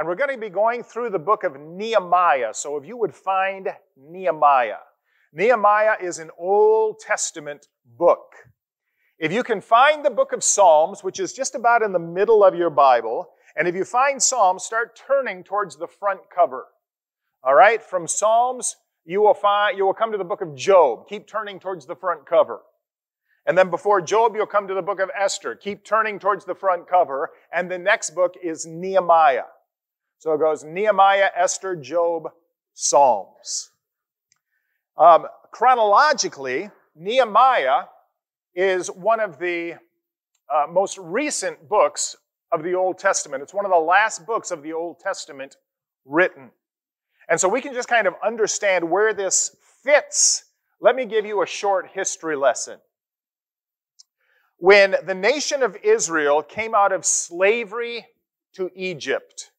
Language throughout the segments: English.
And we're going to be going through the book of Nehemiah. So if you would find Nehemiah, Nehemiah is an Old Testament book. If you can find the book of Psalms, which is just about in the middle of your Bible, and if you find Psalms, start turning towards the front cover. All right? From Psalms, you will find you will come to the book of Job. Keep turning towards the front cover. And then before Job, you'll come to the book of Esther. Keep turning towards the front cover. And the next book is Nehemiah. So it goes Nehemiah, Esther, Job, Psalms. Um, chronologically, Nehemiah is one of the uh, most recent books of the Old Testament. It's one of the last books of the Old Testament written. And so we can just kind of understand where this fits. Let me give you a short history lesson. When the nation of Israel came out of slavery to Egypt,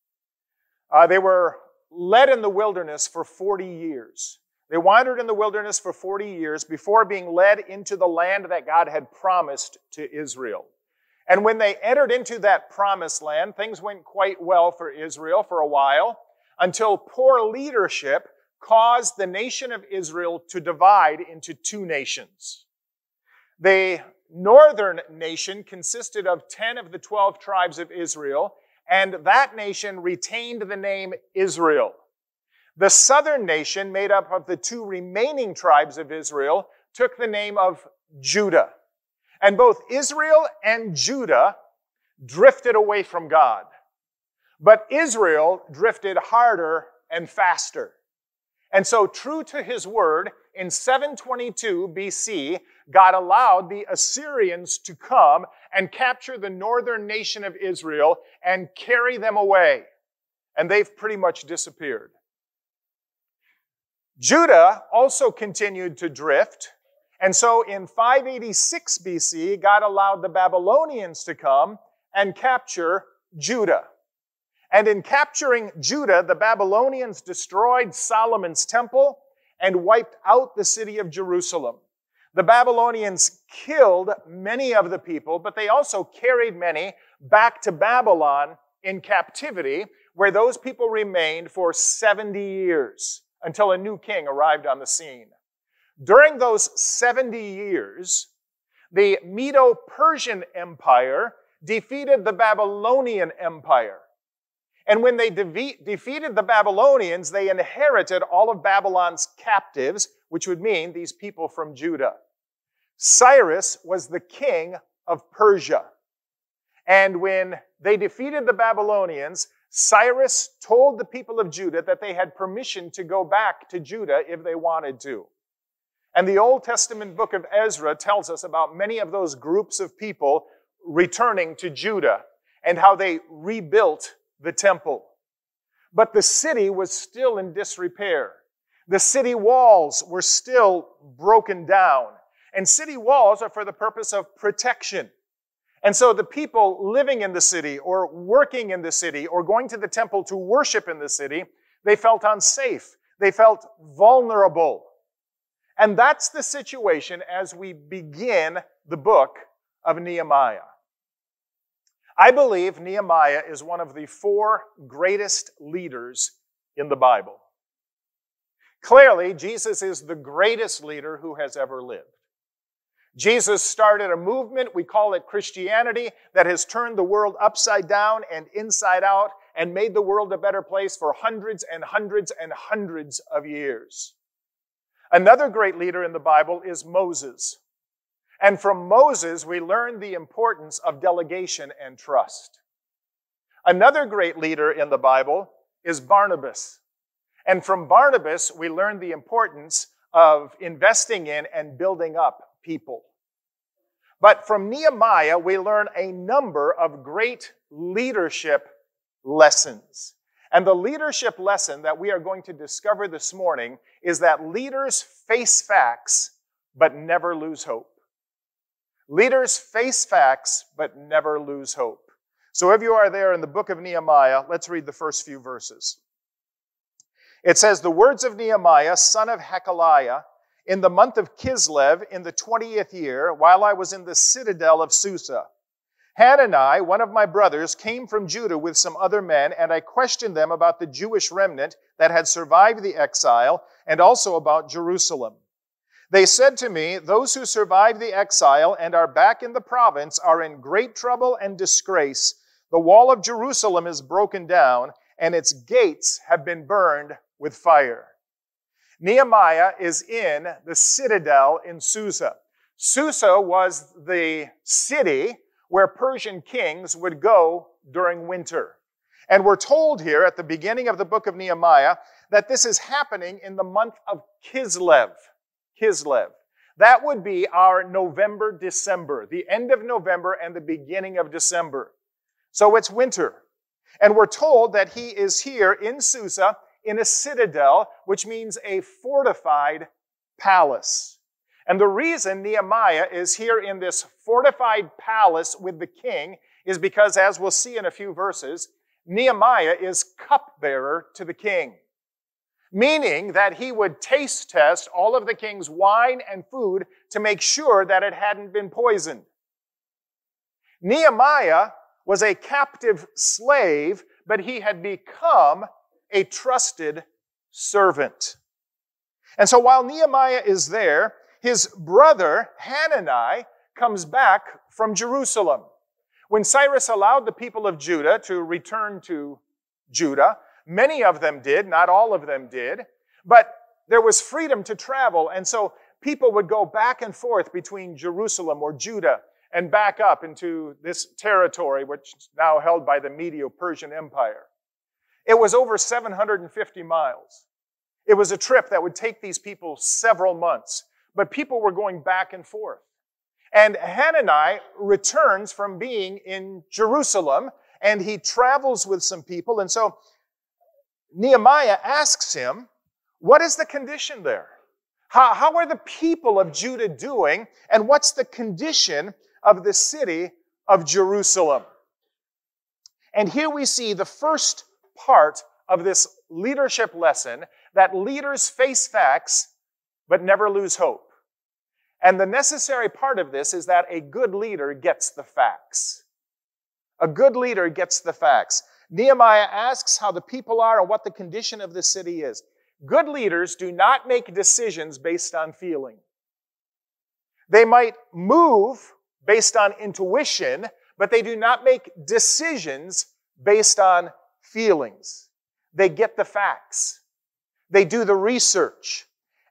uh, they were led in the wilderness for 40 years. They wandered in the wilderness for 40 years before being led into the land that God had promised to Israel. And when they entered into that promised land, things went quite well for Israel for a while until poor leadership caused the nation of Israel to divide into two nations. The northern nation consisted of 10 of the 12 tribes of Israel, and that nation retained the name Israel. The southern nation, made up of the two remaining tribes of Israel, took the name of Judah. And both Israel and Judah drifted away from God. But Israel drifted harder and faster. And so, true to his word, in 722 BC, God allowed the Assyrians to come and capture the northern nation of Israel and carry them away. And they've pretty much disappeared. Judah also continued to drift. And so in 586 BC, God allowed the Babylonians to come and capture Judah. And in capturing Judah, the Babylonians destroyed Solomon's temple and wiped out the city of Jerusalem. The Babylonians killed many of the people, but they also carried many back to Babylon in captivity, where those people remained for 70 years until a new king arrived on the scene. During those 70 years, the Medo Persian Empire defeated the Babylonian Empire. And when they de- defeated the Babylonians, they inherited all of Babylon's captives, which would mean these people from Judah. Cyrus was the king of Persia. And when they defeated the Babylonians, Cyrus told the people of Judah that they had permission to go back to Judah if they wanted to. And the Old Testament book of Ezra tells us about many of those groups of people returning to Judah and how they rebuilt the temple. But the city was still in disrepair. The city walls were still broken down. And city walls are for the purpose of protection. And so the people living in the city or working in the city or going to the temple to worship in the city, they felt unsafe. They felt vulnerable. And that's the situation as we begin the book of Nehemiah. I believe Nehemiah is one of the four greatest leaders in the Bible. Clearly, Jesus is the greatest leader who has ever lived. Jesus started a movement, we call it Christianity, that has turned the world upside down and inside out and made the world a better place for hundreds and hundreds and hundreds of years. Another great leader in the Bible is Moses. And from Moses, we learn the importance of delegation and trust. Another great leader in the Bible is Barnabas. And from Barnabas, we learn the importance of investing in and building up people. But from Nehemiah, we learn a number of great leadership lessons. And the leadership lesson that we are going to discover this morning is that leaders face facts but never lose hope. Leaders face facts, but never lose hope. So if you are there in the book of Nehemiah, let's read the first few verses. It says, The words of Nehemiah, son of Hachaliah, in the month of Kislev, in the 20th year, while I was in the citadel of Susa. Hanani, one of my brothers, came from Judah with some other men, and I questioned them about the Jewish remnant that had survived the exile and also about Jerusalem. They said to me, Those who survived the exile and are back in the province are in great trouble and disgrace. The wall of Jerusalem is broken down, and its gates have been burned with fire. Nehemiah is in the citadel in Susa. Susa was the city where Persian kings would go during winter. And we're told here at the beginning of the book of Nehemiah that this is happening in the month of Kislev. Kislev. That would be our November, December, the end of November and the beginning of December. So it's winter. And we're told that he is here in Susa in a citadel, which means a fortified palace. And the reason Nehemiah is here in this fortified palace with the king is because, as we'll see in a few verses, Nehemiah is cupbearer to the king, meaning that he would taste test all of the king's wine and food to make sure that it hadn't been poisoned. Nehemiah was a captive slave, but he had become a trusted servant. And so while Nehemiah is there, his brother Hanani comes back from Jerusalem. When Cyrus allowed the people of Judah to return to Judah, many of them did, not all of them did, but there was freedom to travel, and so people would go back and forth between Jerusalem or Judah and back up into this territory, which is now held by the Medo Persian Empire. It was over 750 miles. It was a trip that would take these people several months but people were going back and forth. And Hanani returns from being in Jerusalem and he travels with some people. And so Nehemiah asks him, What is the condition there? How, how are the people of Judah doing? And what's the condition of the city of Jerusalem? And here we see the first part of this leadership lesson that leaders face facts but never lose hope. And the necessary part of this is that a good leader gets the facts. A good leader gets the facts. Nehemiah asks how the people are and what the condition of the city is. Good leaders do not make decisions based on feeling. They might move based on intuition, but they do not make decisions based on feelings. They get the facts. They do the research.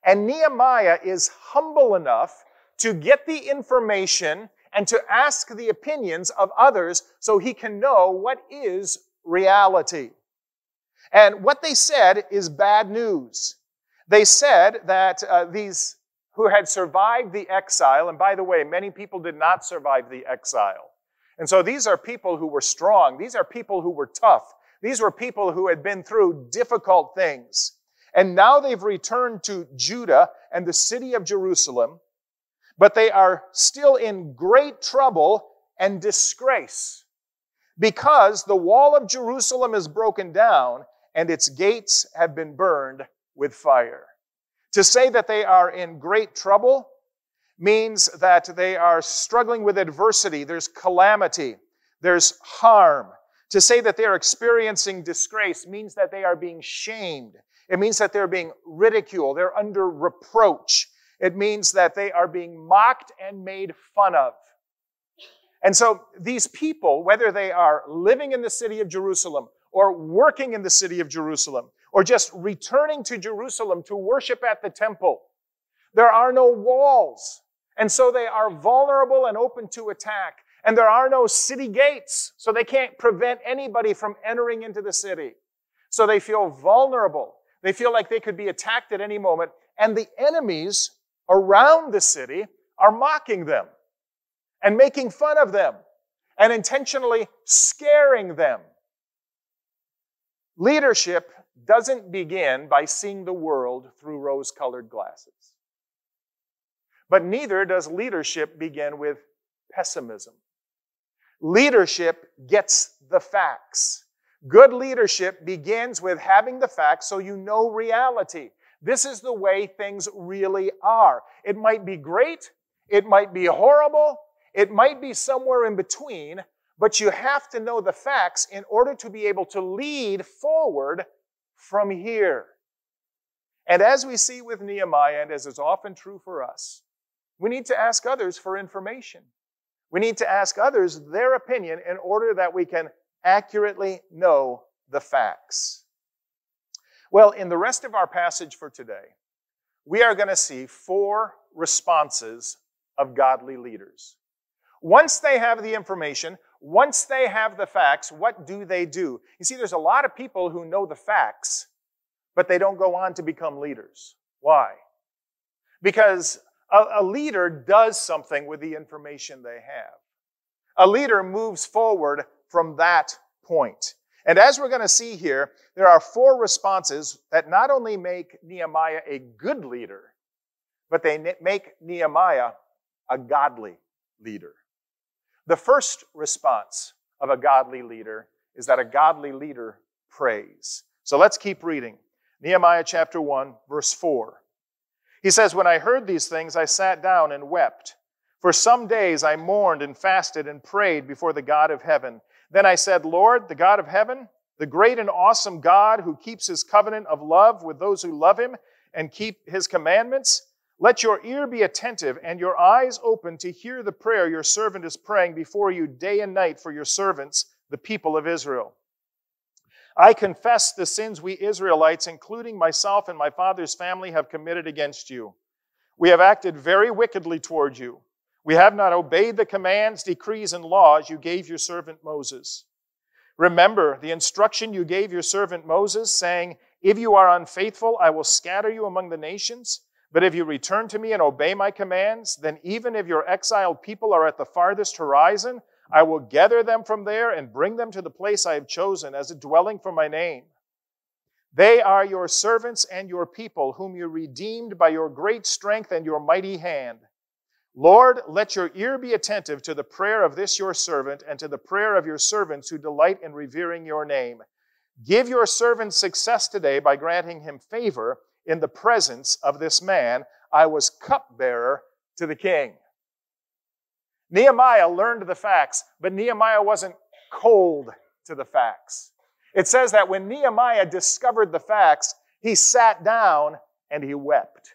And Nehemiah is humble enough to get the information and to ask the opinions of others so he can know what is reality. And what they said is bad news. They said that uh, these who had survived the exile, and by the way, many people did not survive the exile. And so these are people who were strong. These are people who were tough. These were people who had been through difficult things. And now they've returned to Judah and the city of Jerusalem, but they are still in great trouble and disgrace because the wall of Jerusalem is broken down and its gates have been burned with fire. To say that they are in great trouble means that they are struggling with adversity, there's calamity, there's harm. To say that they're experiencing disgrace means that they are being shamed. It means that they're being ridiculed, they're under reproach. It means that they are being mocked and made fun of. And so these people, whether they are living in the city of Jerusalem or working in the city of Jerusalem or just returning to Jerusalem to worship at the temple, there are no walls. And so they are vulnerable and open to attack. And there are no city gates, so they can't prevent anybody from entering into the city. So they feel vulnerable. They feel like they could be attacked at any moment, and the enemies around the city are mocking them and making fun of them and intentionally scaring them. Leadership doesn't begin by seeing the world through rose colored glasses. But neither does leadership begin with pessimism. Leadership gets the facts. Good leadership begins with having the facts so you know reality. This is the way things really are. It might be great, it might be horrible, it might be somewhere in between, but you have to know the facts in order to be able to lead forward from here. And as we see with Nehemiah, and as is often true for us, we need to ask others for information. We need to ask others their opinion in order that we can accurately know the facts. Well, in the rest of our passage for today, we are going to see four responses of godly leaders. Once they have the information, once they have the facts, what do they do? You see, there's a lot of people who know the facts, but they don't go on to become leaders. Why? Because a, a leader does something with the information they have. A leader moves forward from that point. And as we're going to see here, there are four responses that not only make Nehemiah a good leader, but they make Nehemiah a godly leader. The first response of a godly leader is that a godly leader prays. So let's keep reading. Nehemiah chapter 1, verse 4. He says, When I heard these things, I sat down and wept. For some days I mourned and fasted and prayed before the God of heaven. Then I said, Lord, the God of heaven, the great and awesome God who keeps his covenant of love with those who love him and keep his commandments, let your ear be attentive and your eyes open to hear the prayer your servant is praying before you day and night for your servants, the people of Israel. I confess the sins we Israelites, including myself and my father's family, have committed against you. We have acted very wickedly toward you. We have not obeyed the commands, decrees, and laws you gave your servant Moses. Remember the instruction you gave your servant Moses, saying, If you are unfaithful, I will scatter you among the nations. But if you return to me and obey my commands, then even if your exiled people are at the farthest horizon, I will gather them from there and bring them to the place I have chosen as a dwelling for my name. They are your servants and your people, whom you redeemed by your great strength and your mighty hand. Lord, let your ear be attentive to the prayer of this your servant and to the prayer of your servants who delight in revering your name. Give your servant success today by granting him favor in the presence of this man. I was cupbearer to the king. Nehemiah learned the facts, but Nehemiah wasn't cold to the facts. It says that when Nehemiah discovered the facts, he sat down and he wept.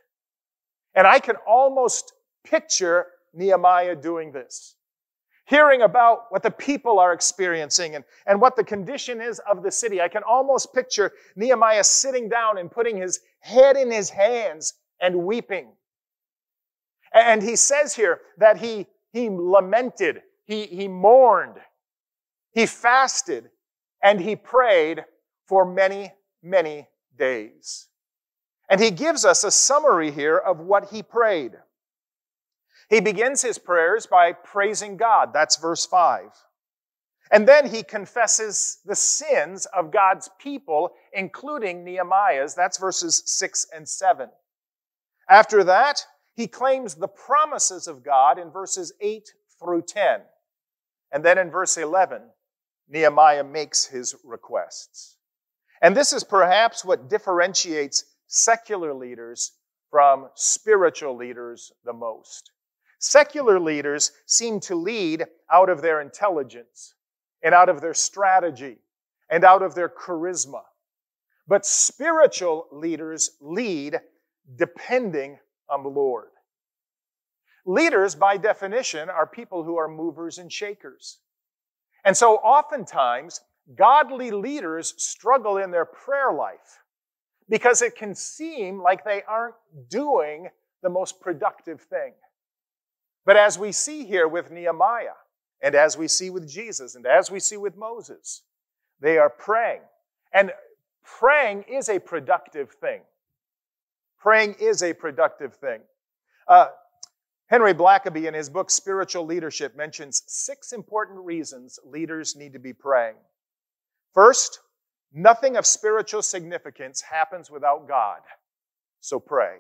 And I can almost picture Nehemiah doing this. Hearing about what the people are experiencing and, and what the condition is of the city. I can almost picture Nehemiah sitting down and putting his head in his hands and weeping. And he says here that he he lamented, he, he mourned, he fasted, and he prayed for many, many days. And he gives us a summary here of what he prayed. He begins his prayers by praising God. That's verse 5. And then he confesses the sins of God's people, including Nehemiah's. That's verses 6 and 7. After that, he claims the promises of God in verses 8 through 10. And then in verse 11, Nehemiah makes his requests. And this is perhaps what differentiates secular leaders from spiritual leaders the most. Secular leaders seem to lead out of their intelligence and out of their strategy and out of their charisma. But spiritual leaders lead depending on the Lord. Leaders, by definition, are people who are movers and shakers. And so oftentimes, godly leaders struggle in their prayer life because it can seem like they aren't doing the most productive thing. But as we see here with Nehemiah, and as we see with Jesus, and as we see with Moses, they are praying. And praying is a productive thing. Praying is a productive thing. Uh, Henry Blackaby, in his book Spiritual Leadership, mentions six important reasons leaders need to be praying. First, nothing of spiritual significance happens without God, so pray.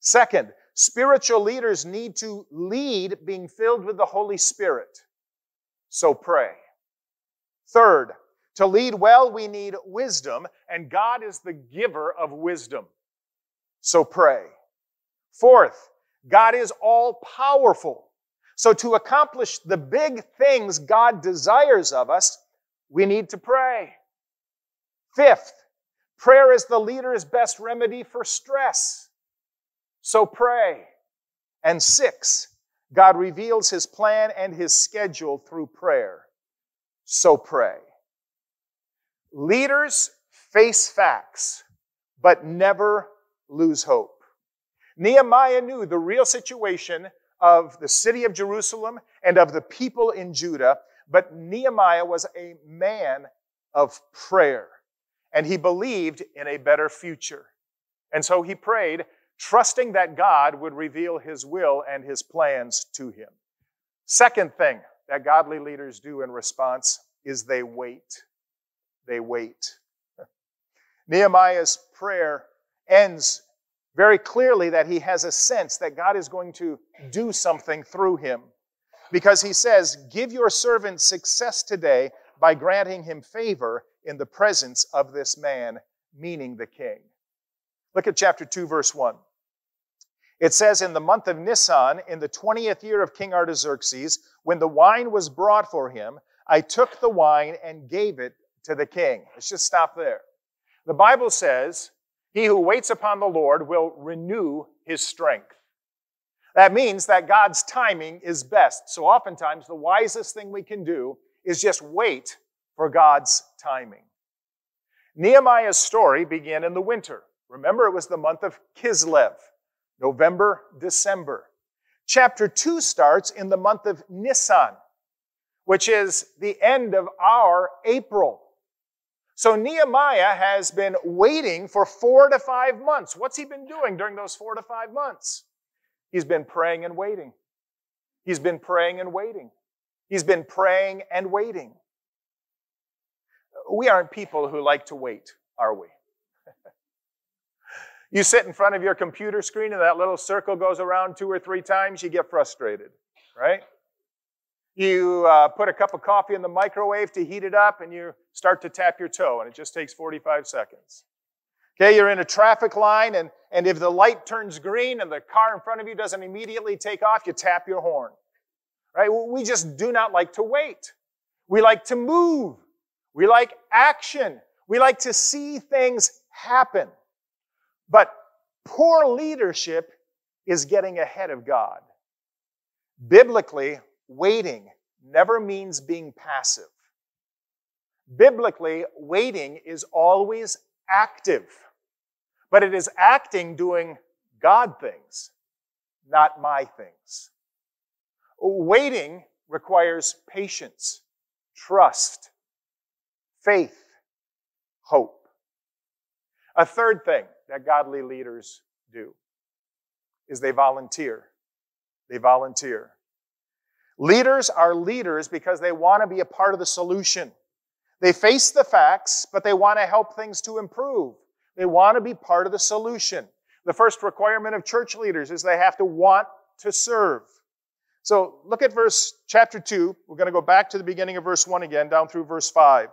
Second, spiritual leaders need to lead being filled with the Holy Spirit, so pray. Third, to lead well, we need wisdom, and God is the giver of wisdom, so pray. Fourth, God is all powerful. So, to accomplish the big things God desires of us, we need to pray. Fifth, prayer is the leader's best remedy for stress. So, pray. And six, God reveals his plan and his schedule through prayer. So, pray. Leaders face facts, but never lose hope. Nehemiah knew the real situation of the city of Jerusalem and of the people in Judah, but Nehemiah was a man of prayer, and he believed in a better future. And so he prayed, trusting that God would reveal his will and his plans to him. Second thing that godly leaders do in response is they wait. They wait. Nehemiah's prayer ends very clearly that he has a sense that God is going to do something through him. Because he says, Give your servant success today by granting him favor in the presence of this man, meaning the king. Look at chapter 2, verse 1. It says, In the month of Nisan, in the 20th year of King Artaxerxes, when the wine was brought for him, I took the wine and gave it to the king. Let's just stop there. The Bible says he who waits upon the Lord will renew his strength. That means that God's timing is best. So oftentimes, the wisest thing we can do is just wait for God's timing. Nehemiah's story began in the winter. Remember, it was the month of Kislev, November, December. Chapter 2 starts in the month of Nisan, which is the end of our April. So Nehemiah has been waiting for four to five months. What's he been doing during those four to five months? He's been praying and waiting. He's been praying and waiting. He's been praying and waiting. We aren't people who like to wait, are we? You sit in front of your computer screen and that little circle goes around two or three times, you get frustrated, right? You uh, put a cup of coffee in the microwave to heat it up, and you start to tap your toe, and it just takes 45 seconds. Okay, you're in a traffic line, and, and if the light turns green and the car in front of you doesn't immediately take off, you tap your horn. Right? We just do not like to wait. We like to move. We like action. We like to see things happen. But poor leadership is getting ahead of God. Biblically, waiting never means being passive. Biblically, waiting is always active, but it is acting doing God things, not my things. Waiting requires patience, trust, faith, hope. A third thing that godly leaders do is they volunteer. They volunteer. Leaders are leaders because they want to be a part of the solution. They face the facts, but they want to help things to improve. They want to be part of the solution. The first requirement of church leaders is they have to want to serve. So look at verse chapter 2. We're going to go back to the beginning of verse 1 again, down through verse 5.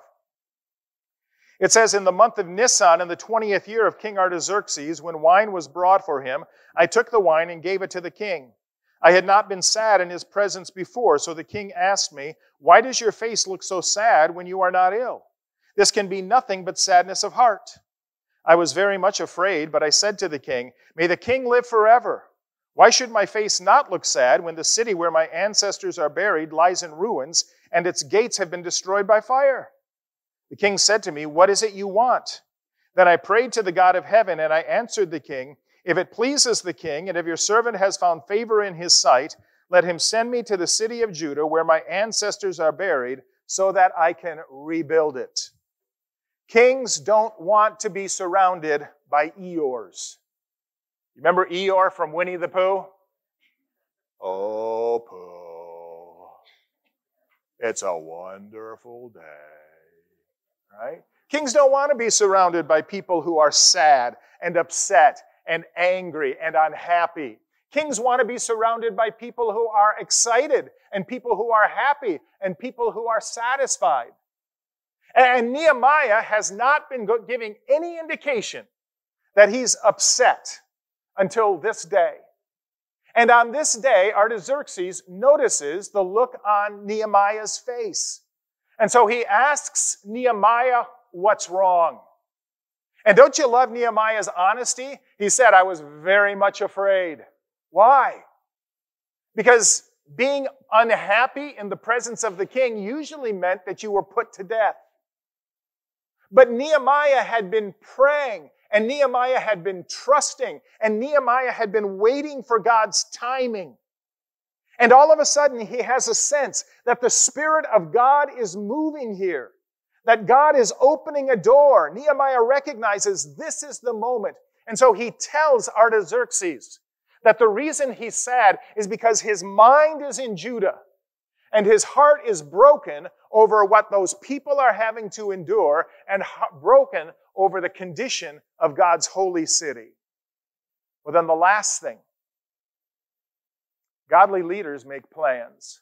It says, In the month of Nisan, in the 20th year of King Artaxerxes, when wine was brought for him, I took the wine and gave it to the king. I had not been sad in his presence before, so the king asked me, Why does your face look so sad when you are not ill? This can be nothing but sadness of heart. I was very much afraid, but I said to the king, May the king live forever. Why should my face not look sad when the city where my ancestors are buried lies in ruins and its gates have been destroyed by fire? The king said to me, What is it you want? Then I prayed to the God of heaven, and I answered the king, if it pleases the king, and if your servant has found favor in his sight, let him send me to the city of Judah where my ancestors are buried, so that I can rebuild it. Kings don't want to be surrounded by Eeyores. Remember Eeyore from Winnie the Pooh? Oh, Pooh. It's a wonderful day. Right? Kings don't want to be surrounded by people who are sad and upset and angry and unhappy. Kings want to be surrounded by people who are excited and people who are happy and people who are satisfied. And Nehemiah has not been giving any indication that he's upset until this day. And on this day, Artaxerxes notices the look on Nehemiah's face. And so he asks Nehemiah, What's wrong? And don't you love Nehemiah's honesty? He said, I was very much afraid. Why? Because being unhappy in the presence of the king usually meant that you were put to death. But Nehemiah had been praying and Nehemiah had been trusting, and Nehemiah had been waiting for God's timing. And all of a sudden, he has a sense that the Spirit of God is moving here, that God is opening a door. Nehemiah recognizes this is the moment. And so he tells Artaxerxes that the reason he's sad is because his mind is in Judah and his heart is broken over what those people are having to endure and broken over the condition of God's holy city. Well, then the last thing godly leaders make plans.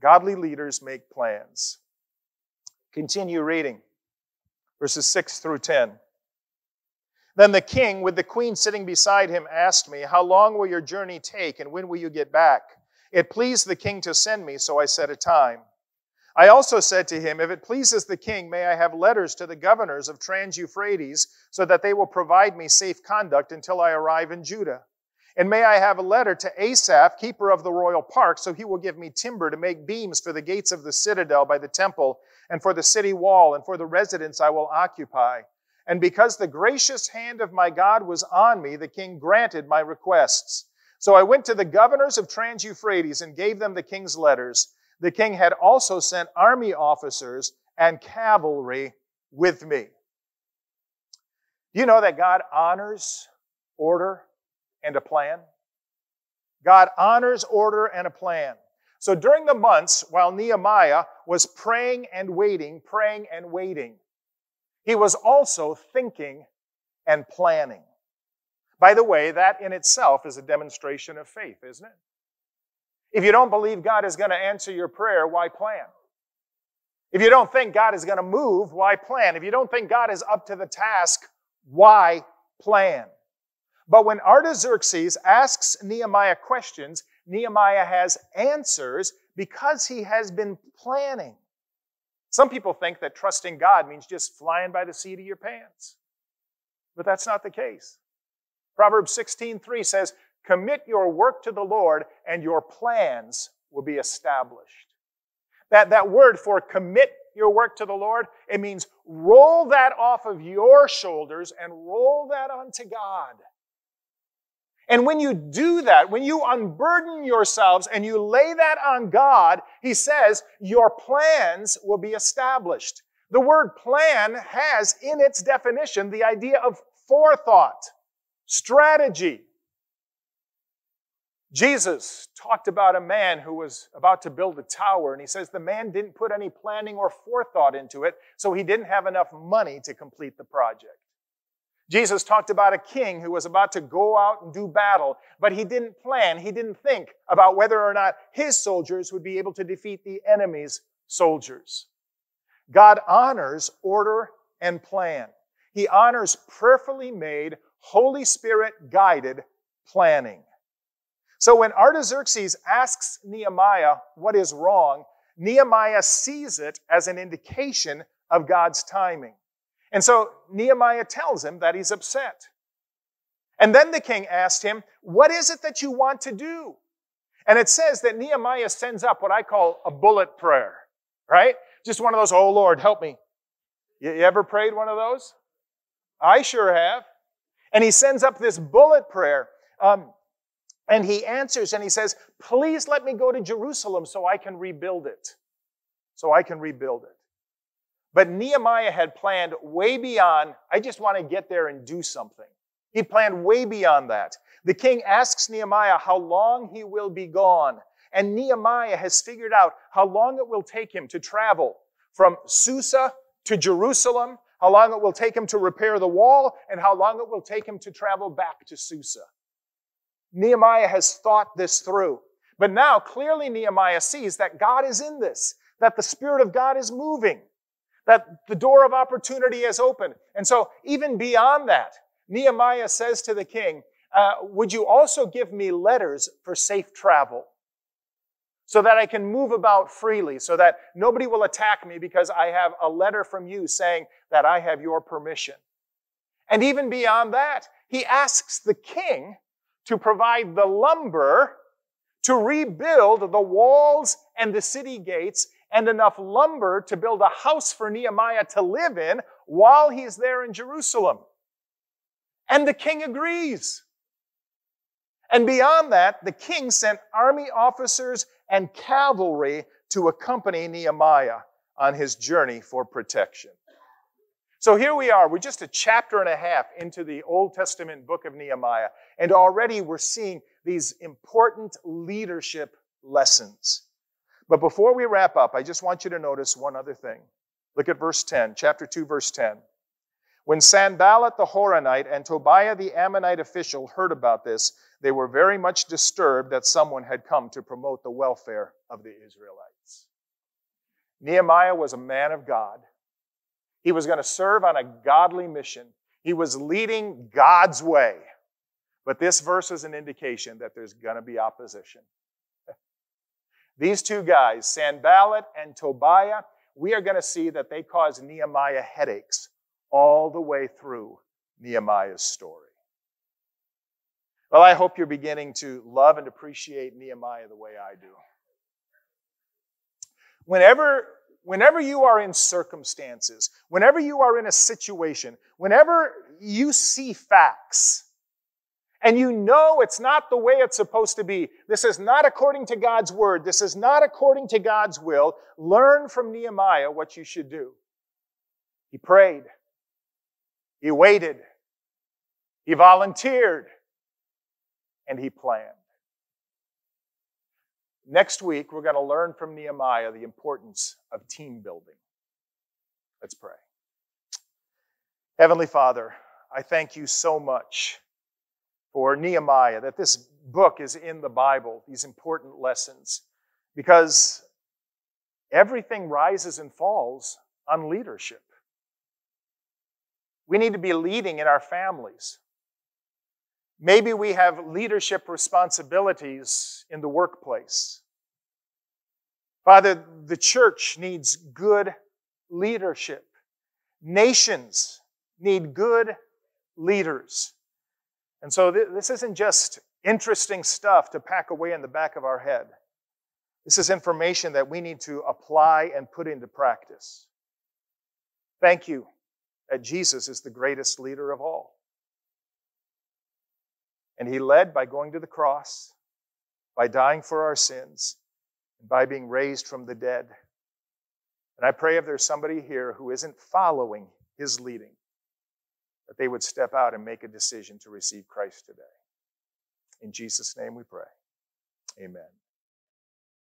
Godly leaders make plans. Continue reading verses 6 through 10. Then the king, with the queen sitting beside him, asked me, How long will your journey take, and when will you get back? It pleased the king to send me, so I set a time. I also said to him, If it pleases the king, may I have letters to the governors of Trans Euphrates, so that they will provide me safe conduct until I arrive in Judah. And may I have a letter to Asaph, keeper of the royal park, so he will give me timber to make beams for the gates of the citadel by the temple, and for the city wall, and for the residence I will occupy. And because the gracious hand of my God was on me, the king granted my requests. So I went to the governors of Trans Euphrates and gave them the king's letters. The king had also sent army officers and cavalry with me. Do you know that God honors order and a plan? God honors order and a plan. So during the months while Nehemiah was praying and waiting, praying and waiting, he was also thinking and planning. By the way, that in itself is a demonstration of faith, isn't it? If you don't believe God is going to answer your prayer, why plan? If you don't think God is going to move, why plan? If you don't think God is up to the task, why plan? But when Artaxerxes asks Nehemiah questions, Nehemiah has answers because he has been planning. Some people think that trusting God means just flying by the seat of your pants. But that's not the case. Proverbs 16:3 says, "Commit your work to the Lord, and your plans will be established." That, that word for commit your work to the Lord, it means roll that off of your shoulders and roll that onto God. And when you do that, when you unburden yourselves and you lay that on God, He says, your plans will be established. The word plan has in its definition the idea of forethought strategy. Jesus talked about a man who was about to build a tower, and he says the man didn't put any planning or forethought into it, so he didn't have enough money to complete the project. Jesus talked about a king who was about to go out and do battle, but he didn't plan, he didn't think about whether or not his soldiers would be able to defeat the enemy's soldiers. God honors order and plan. He honors prayerfully made, Holy Spirit guided planning. So when Artaxerxes asks Nehemiah what is wrong, Nehemiah sees it as an indication of God's timing. And so Nehemiah tells him that he's upset. And then the king asked him, What is it that you want to do? And it says that Nehemiah sends up what I call a bullet prayer, right? Just one of those, oh Lord, help me. You ever prayed one of those? I sure have. And he sends up this bullet prayer. Um, and he answers and he says, Please let me go to Jerusalem so I can rebuild it. So I can rebuild it. But Nehemiah had planned way beyond, I just want to get there and do something. He planned way beyond that. The king asks Nehemiah how long he will be gone. And Nehemiah has figured out how long it will take him to travel from Susa to Jerusalem how long it will take him to repair the wall, and how long it will take him to travel back to Susa. Nehemiah has thought this through. But now, clearly, Nehemiah sees that God is in this, that the Spirit of God is moving, that the door of opportunity is open. And so, even beyond that, Nehemiah says to the king, uh, would you also give me letters for safe travel? So that I can move about freely, so that nobody will attack me because I have a letter from you saying that I have your permission. And even beyond that, he asks the king to provide the lumber to rebuild the walls and the city gates and enough lumber to build a house for Nehemiah to live in while he's there in Jerusalem. And the king agrees. And beyond that, the king sent army officers and cavalry to accompany Nehemiah on his journey for protection. So here we are. We're just a chapter and a half into the Old Testament book of Nehemiah, and already we're seeing these important leadership lessons. But before we wrap up, I just want you to notice one other thing. Look at verse 10, chapter 2, verse 10. When Sanballat the Horonite and Tobiah the Ammonite official heard about this, they were very much disturbed that someone had come to promote the welfare of the Israelites. Nehemiah was a man of God. He was going to serve on a godly mission. He was leading God's way. But this verse is an indication that there's going to be opposition. These two guys, Sanballat and Tobiah, we are going to see that they cause Nehemiah headaches all the way through Nehemiah's story. Well, I hope you're beginning to love and appreciate Nehemiah the way I do. Whenever, whenever you are in circumstances, whenever you are in a situation, whenever you see facts, and you know it's not the way it's supposed to be, this is not according to God's word, this is not according to God's will, learn from Nehemiah what you should do. He prayed, he waited, he volunteered, and he planned. Next week, we're going to learn from Nehemiah the importance of team building. Let's pray. Heavenly Father, I thank you so much for Nehemiah, that this book is in the Bible, these important lessons, because everything rises and falls on leadership. We need to be leading in our families. Maybe we have leadership responsibilities in the workplace. Father, the church needs good leadership. Nations need good leaders. And so th- this isn't just interesting stuff to pack away in the back of our head. This is information that we need to apply and put into practice. Thank you that Jesus is the greatest leader of all. And he led by going to the cross, by dying for our sins, and by being raised from the dead. And I pray if there's somebody here who isn't following his leading, that they would step out and make a decision to receive Christ today. In Jesus' name we pray. Amen.